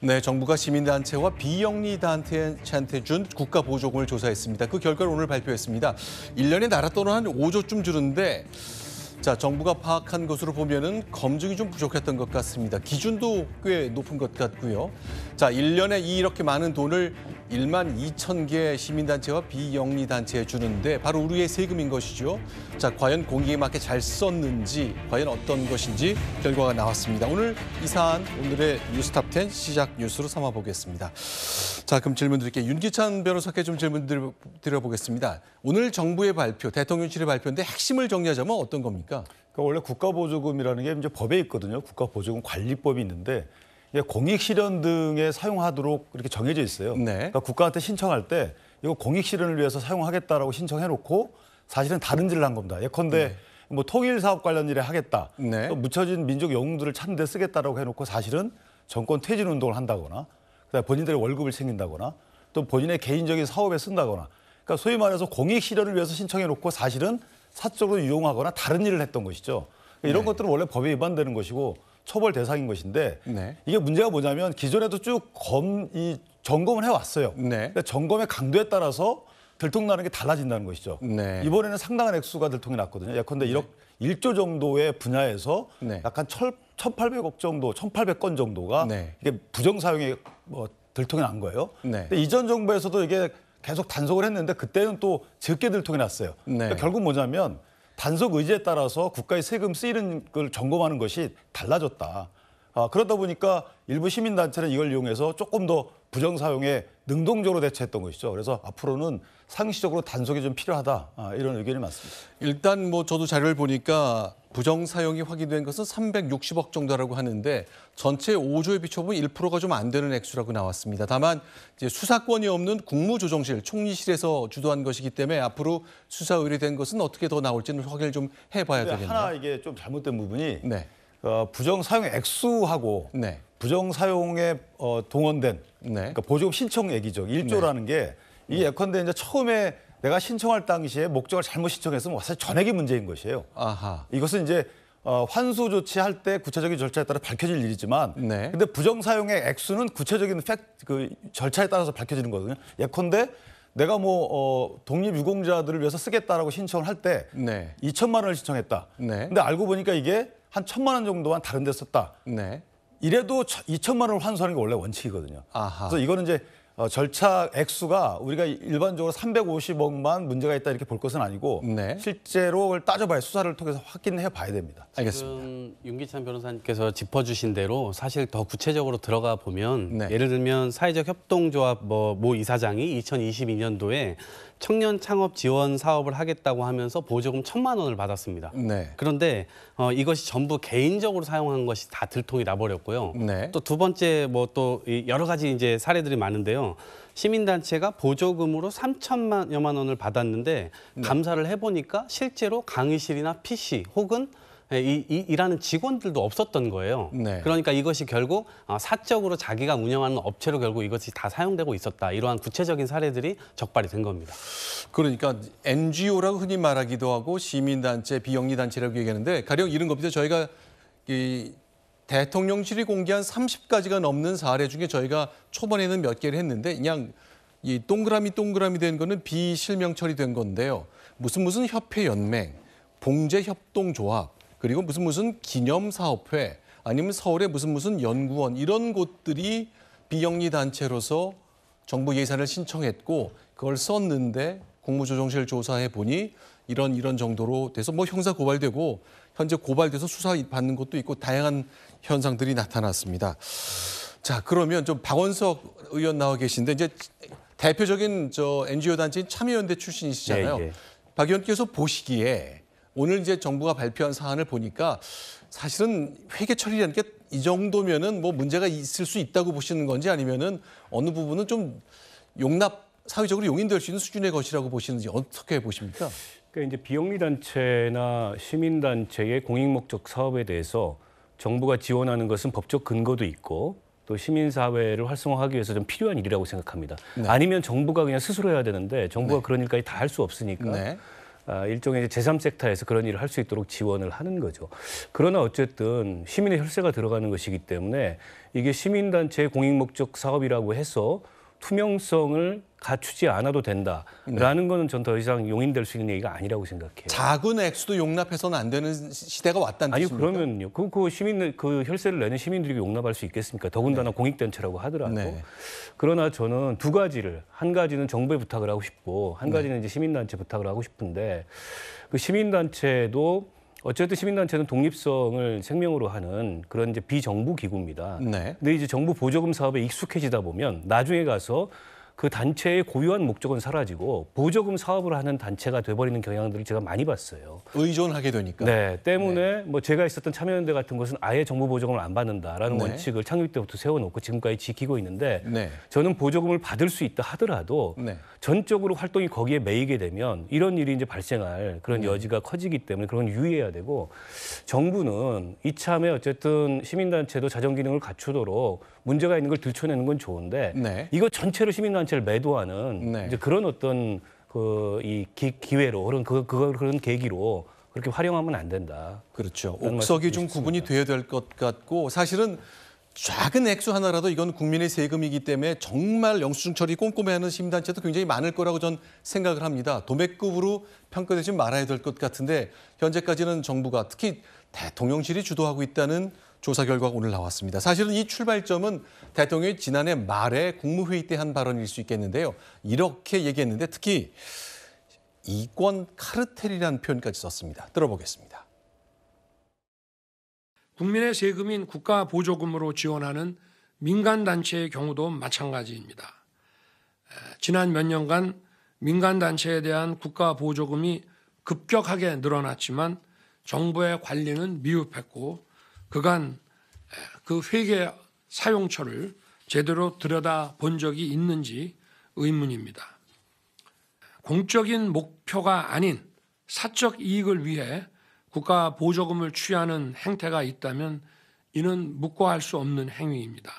네, 정부가 시민단체와 비영리단체한테 준 국가 보조금을 조사했습니다. 그 결과를 오늘 발표했습니다. 1년에 나라 돈은 한 5조쯤 주는데 자, 정부가 파악한 것으로 보면은 검증이 좀 부족했던 것 같습니다. 기준도 꽤 높은 것 같고요. 자, 1년에 이렇게 많은 돈을 1만 2천 개 시민단체와 비영리단체에 주는데 바로 우리의 세금인 것이죠. 자, 과연 공익에 맞게 잘 썼는지, 과연 어떤 것인지 결과가 나왔습니다. 오늘 이 사안 오늘의 뉴스탑 10 시작 뉴스로 삼아보겠습니다. 자, 그럼 질문 드릴게요. 윤기찬 변호사께 좀 질문 드려- 드려보겠습니다. 오늘 정부의 발표, 대통령실의 발표인데 핵심을 정리하자면 어떤 겁니까? 그러니까 원래 국가보조금이라는 게 이제 법에 있거든요. 국가보조금 관리법이 있는데 공익 실현 등에 사용하도록 이렇게 정해져 있어요. 네. 그러니까 국가한테 신청할 때 이거 공익 실현을 위해서 사용하겠다라고 신청해 놓고 사실은 다른 일을 한 겁니다. 예컨대 뭐 통일 사업 관련 일에 하겠다. 네. 또 묻혀진 민족 영웅들을 찾는 데 쓰겠다라고 해 놓고 사실은 정권 퇴진 운동을 한다거나 그다음에 본인들의 월급을 챙긴다거나 또 본인의 개인적인 사업에 쓴다거나 그러니까 소위 말해서 공익 실현을 위해서 신청해 놓고 사실은 사적으로 이용하거나 다른 일을 했던 것이죠. 그러니까 이런 것들은 원래 법에 위반되는 것이고 처벌 대상인 것인데 네. 이게 문제가 뭐냐면 기존에도 쭉 검 이 점검을 해왔어요. 네. 그러니까 점검의 강도에 따라서 들통나는 게 달라진다는 것이죠. 네. 이번에는 상당한 액수가 들통이 났거든요. 예컨대 1억 1조 정도의 분야에서 네. 약간 1,800억 정도, 1,800건 정도가 네. 이게 부정 사용에 뭐 들통이 난 거예요. 네. 근데 이전 정부에서도 이게 계속 단속을 했는데 그때는 또 적게 들통이 났어요. 네. 그러니까 결국 뭐냐면 단속 의지에 따라서 국가의 세금 쓰이는 걸 점검하는 것이 달라졌다. 아, 그러다 보니까 일부 시민단체는 이걸 이용해서 조금 더 부정 사용에 능동적으로 대처했던 것이죠. 그래서 앞으로는 상시적으로 단속이 좀 필요하다. 아, 이런 의견이 많습니다. 일단 뭐 저도 자료를 보니까 부정 사용이 확인된 것은 360억 정도라고 하는데 전체 5조에 비춰보면 1%가 좀 안 되는 액수라고 나왔습니다. 다만 이제 수사권이 없는 국무조정실, 총리실에서 주도한 것이기 때문에 앞으로 수사 의뢰된 것은 어떻게 더 나올지는 확인을 좀 해봐야 되겠네요. 하나 이게 좀 잘못된 부분이 네, 어, 부정 사용의 액수하고 네, 부정 사용에 어, 동원된 네. 그러니까 보조금 신청 얘기죠. 일조라는 게 이게 예컨대 이제 처음에 내가 신청할 당시에 목적을 잘못 신청했으면 사실 전액이 문제인 것이에요. 아하, 이것은 이제 어, 환수 조치할 때 구체적인 절차에 따라 밝혀질 일이지만 네. 근데 부정 사용의 액수는 구체적인 팩, 그 절차에 따라서 밝혀지는 거거든요. 예컨대 내가 뭐 어, 독립 유공자들을 위해서 쓰겠다라고 신청을 할때 네, 2천만 원을 신청했다. 네. 근데 알고 보니까 이게 한 천만 원 정도만 다른 데 썼다. 네, 이래도 2천만 원을 환수하는 게 원래 원칙이거든요. 아하. 그래서 이거는 이제 어, 절차 액수가 우리가 일반적으로 350억만 문제가 있다 이렇게 볼 것은 아니고 네. 실제로 그걸 따져봐야 수사를 통해서 확인해 봐야 됩니다. 알겠습니다. 지금 윤기찬 변호사님께서 짚어주신 대로 사실 더 구체적으로 들어가 보면 네. 예를 들면 사회적 협동조합 뭐 모 이사장이 2022년도에 청년 창업 지원 사업을 하겠다고 하면서 보조금 천만 원을 받았습니다. 네, 그런데 어, 이것이 전부 개인적으로 사용한 것이 다 들통이 나버렸고요. 네. 또 두 번째 뭐 또 여러 가지 이제 사례들이 많은데요. 시민단체가 보조금으로 3천만여만 원을 받았는데 네. 감사를 해보니까 실제로 강의실이나 PC 혹은 이, 이, 일하는 직원들도 없었던 거예요. 네. 그러니까 이것이 결국 어, 사적으로 자기가 운영하는 업체로 결국 이것이 다 사용되고 있었다. 이러한 구체적인 사례들이 적발이 된 겁니다. 그러니까 NGO라고 흔히 말하기도 하고 시민단체, 비영리단체라고 얘기하는데 가령 이런 겁니다. 저희가 이 대통령실이 공개한 30가지가 넘는 사례 중에 저희가 초반에는 몇 개를 했는데 그냥 이 동그라미 동그라미 된 거는 비실명 처리된 건데요. 무슨 무슨 협회 연맹, 봉제 협동조합, 그리고 무슨 무슨 기념사업회, 아니면 서울의 무슨 무슨 연구원 이런 곳들이 비영리 단체로서 정부 예산을 신청했고 그걸 썼는데 국무조정실 조사해 보니 이런 이런 정도로 돼서 뭐 형사 고발되고 현재 고발돼서 수사 받는 것도 있고 다양한 현상들이 나타났습니다. 자 그러면 좀 박원석 의원 나와 계신데 이제 대표적인 저 NGO 단체인 참여연대 출신이시잖아요. 예, 예. 박 의원께서 보시기에 오늘 이제 정부가 발표한 사안을 보니까 사실은 회계 처리라는 게 이 정도면은 뭐 문제가 있을 수 있다고 보시는 건지 아니면은 어느 부분은 좀 용납 사회적으로 용인될 수 있는 수준의 것이라고 보시는지 어떻게 보십니까? 그러니까 이제 비영리 단체나 시민 단체의 공익 목적 사업에 대해서 정부가 지원하는 것은 법적 근거도 있고 또 시민 사회를 활성화하기 위해서 좀 필요한 일이라고 생각합니다. 네. 아니면 정부가 그냥 스스로 해야 되는데 정부가 그런 일까지 다 할 수 없으니까 네. 아, 일종의 이제 제3섹터에서 그런 일을 할 수 있도록 지원을 하는 거죠. 그러나 어쨌든 시민의 혈세가 들어가는 것이기 때문에 이게 시민단체의 공익목적 사업이라고 해서 투명성을 갖추지 않아도 된다라는 거는 전 더 이상 용인될 수 있는 얘기가 아니라고 생각해요. 작은 액수도 용납해서는 안 되는 시- 시대가 왔다는 아니 뜻입니까? 그러면요. 그, 그 시민 그 혈세를 내는 시민들이 용납할 수 있겠습니까? 더군다나 공익단체라고 하더라도. 네. 그러나 저는 두 가지를 한 가지는 정부에 부탁을 하고 싶고 한 가지는 이제 시민단체 부탁을 하고 싶은데 그 시민단체도 어쨌든 시민단체는 독립성을 생명으로 하는 그런 이제 비정부 기구입니다. 네. 근데 이제 정부 보조금 사업에 익숙해지다 보면 나중에 가서 그 단체의 고유한 목적은 사라지고 보조금 사업을 하는 단체가 돼버리는 경향들을 제가 많이 봤어요. 의존하게 되니까. 네, 때문에 뭐 제가 있었던 참여연대 같은 것은 아예 정부 보조금을 안 받는다라는 네. 원칙을 창립 때부터 세워놓고 지금까지 지키고 있는데 네. 저는 보조금을 받을 수 있다 하더라도 네. 전적으로 활동이 거기에 매이게 되면 이런 일이 이제 발생할 그런 네. 여지가 커지기 때문에 그런 유의해야 되고 정부는 이참에 어쨌든 시민단체도 자정 기능을 갖추도록 문제가 있는 걸 들춰내는 건 좋은데 네. 이거 전체로 시민단체 를 매도하는 네. 이제 그런 어떤 그 이 기회로 그런 그 그걸 그런 계기로 그렇게 활용하면 안 된다. 그렇죠. 옥석이 좀 구분이 돼야 될 것 같고 사실은 작은 액수 하나라도 이건 국민의 세금이기 때문에 정말 영수증 처리 꼼꼼히 하는 시민단체도 굉장히 많을 거라고 전 생각을 합니다. 도매급으로 평가되지 말아야 될 것 같은데 현재까지는 정부가 특히 대통령실이 주도하고 있다는 조사 결과가 오늘 나왔습니다. 사실은 이 출발점은 대통령이 지난해 말에 국무회의 때 한 발언일 수 있겠는데요. 이렇게 얘기했는데 특히 이권 카르텔이라는 표현까지 썼습니다. 들어보겠습니다. 국민의 세금인 국가 보조금으로 지원하는 민간 단체의 경우도 마찬가지입니다. 에, 지난 몇 년간 민간 단체에 대한 국가 보조금이 급격하게 늘어났지만 정부의 관리는 미흡했고 그간 에, 그 회계 사용처를 제대로 들여다 본 적이 있는지 의문입니다. 공적인 목표가 아닌 사적 이익을 위해 국가 보조금을 취하는 행태가 있다면 이는 묵과할 수 없는 행위입니다.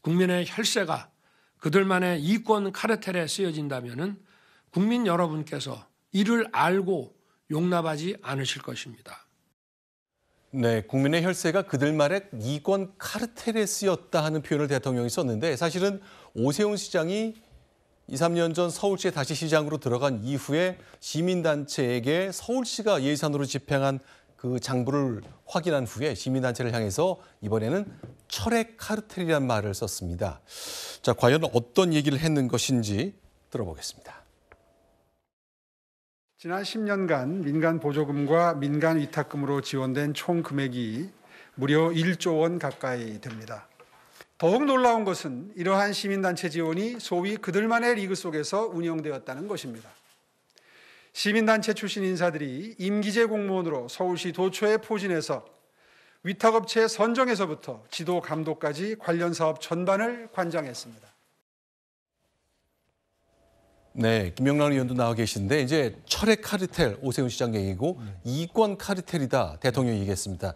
국민의 혈세가 그들만의 이권 카르텔에 쓰여진다면 국민 여러분께서 이를 알고 용납하지 않으실 것입니다. 네, 국민의 혈세가 그들 말에 이권 카르텔에 쓰였다 하는 표현을 대통령이 썼는데 사실은 오세훈 시장이 2, 3년 전 서울시에 다시 시장으로 들어간 이후에 시민단체에게 서울시가 예산으로 집행한 그 장부를 확인한 후에 시민단체를 향해서 이번에는 철액 카르텔이라는 말을 썼습니다. 자, 과연 어떤 얘기를 했는 것인지 들어보겠습니다. 지난 10년간 민간 보조금과 민간 위탁금으로 지원된 총 금액이 무려 1조 원 가까이 됩니다. 더욱 놀라운 것은 이러한 시민단체 지원이 소위 그들만의 리그 속에서 운영되었다는 것입니다. 시민단체 출신 인사들이 임기제 공무원으로 서울시 도초에 포진해서 위탁업체 선정에서부터 지도 감독까지 관련 사업 전반을 관장했습니다. 네, 김영란 의원도 나와 계신데 이제 철의 카르텔 오세훈 시장 얘기고 이권 카르텔이다 대통령이 얘기했습니다.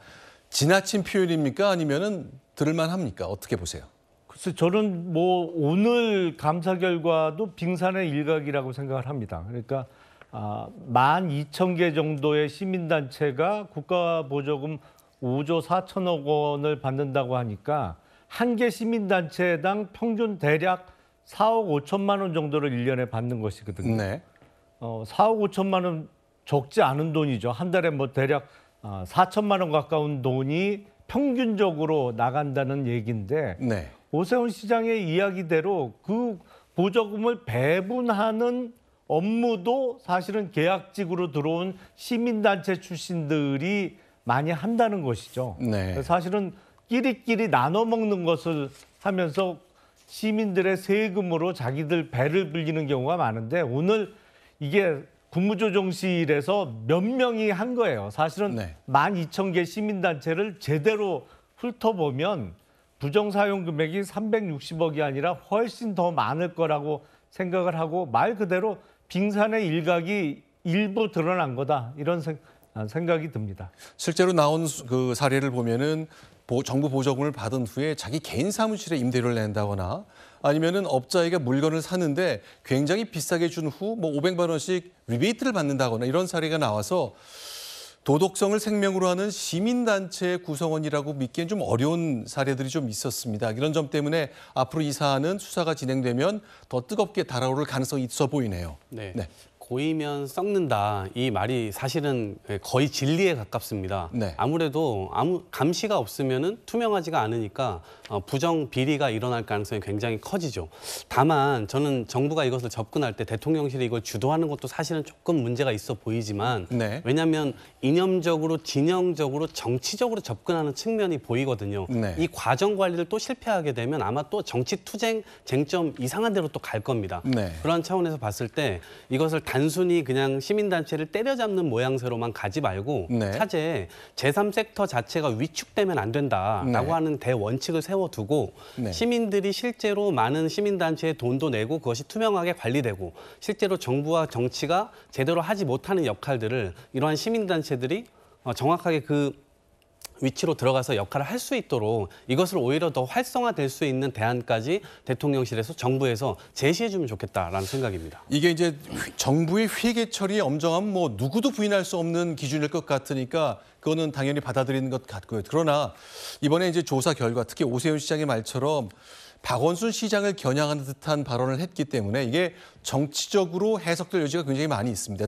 지나친 표현입니까 아니면은 들을만 합니까? 어떻게 보세요? 글쎄 저는 뭐 오늘 감사 결과도 빙산의 일각이라고 생각을 합니다. 그러니까 아, 12,000개 정도의 시민단체가 국가 보조금 5조 4천억 원을 받는다고 하니까 한 개 시민단체당 평균 대략 4억 5천만 원 정도를 1년에 받는 것이거든요. 네. 어, 4억 5천만 원 적지 않은 돈이죠. 한 달에 뭐 대략 아, 4천만 원 가까운 돈이 평균적으로 나간다는 얘기인데 네. 오세훈 시장의 이야기대로 그 보조금을 배분하는 업무도 사실은 계약직으로 들어온 시민단체 출신들이 많이 한다는 것이죠. 네. 사실은 끼리끼리 나눠 먹는 것을 하면서 시민들의 세금으로 자기들 배를 불리는 경우가 많은데 오늘 이게 국무조정실에서 몇 명이 한 거예요. 사실은 네. 12,000개 시민단체를 제대로 훑어보면 부정사용 금액이 360억이 아니라 훨씬 더 많을 거라고 생각을 하고 말 그대로 빙산의 일각이 일부 드러난 거다 이런 생, 아, 생각이 듭니다. 실제로 나온 수- 그 사례를 보면은 보- 정부 보조금을 받은 후에 자기 개인 사무실에 임대료를 낸다거나 아니면은 업자에게 물건을 사는데 굉장히 비싸게 준 후 뭐 500만 원씩 리베이트를 받는다거나 이런 사례가 나와서 도덕성을 생명으로 하는 시민단체 구성원이라고 믿기엔 좀 어려운 사례들이 좀 있었습니다. 이런 점 때문에 앞으로 이 사안은 수사가 진행되면 더 뜨겁게 달아오를 가능성이 있어 보이네요. 네. 네. 고이면 썩는다 이 말이 사실은 거의 진리에 가깝습니다. 네. 아무래도 아무 감시가 없으면은 투명하지가 않으니까 어, 부정 비리가 일어날 가능성이 굉장히 커지죠. 다만 저는 정부가 이것을 접근할 때 대통령실이 이걸 주도하는 것도 사실은 조금 문제가 있어 보이지만 네. 왜냐하면 이념적으로 진영적으로 정치적으로 접근하는 측면이 보이거든요. 네. 이 과정 관리를 또 실패하게 되면 아마 또 정치 투쟁 쟁점 이상한 데로 또 갈 겁니다. 네. 그런 차원에서 봤을 때 이것을 단 순히 그냥 시민단체를 때려잡는 모양새로만 가지 말고 네. 차제 제3섹터 자체가 위축되면 안 된다라고 네. 하는 대원칙을 세워두고 네. 시민들이 실제로 많은 시민단체에 돈도 내고 그것이 투명하게 관리되고 실제로 정부와 정치가 제대로 하지 못하는 역할들을 이러한 시민단체들이 어, 정확하게 그 위치로 들어가서 역할을 할 수 있도록 이것을 오히려 더 활성화될 수 있는 대안까지 대통령실에서 정부에서 제시해 주면 좋겠다라는 생각입니다. 이게 이제 정부의 회계 처리 엄정함 뭐 누구도 부인할 수 없는 기준일 것 같으니까 그거는 당연히 받아들이는 것 같고요. 그러나 이번에 이제 조사 결과 특히 오세훈 시장의 말처럼 박원순 시장을 겨냥하는 듯한 발언을 했기 때문에 이게 정치적으로 해석될 여지가 굉장히 많이 있습니다.